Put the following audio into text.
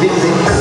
Visit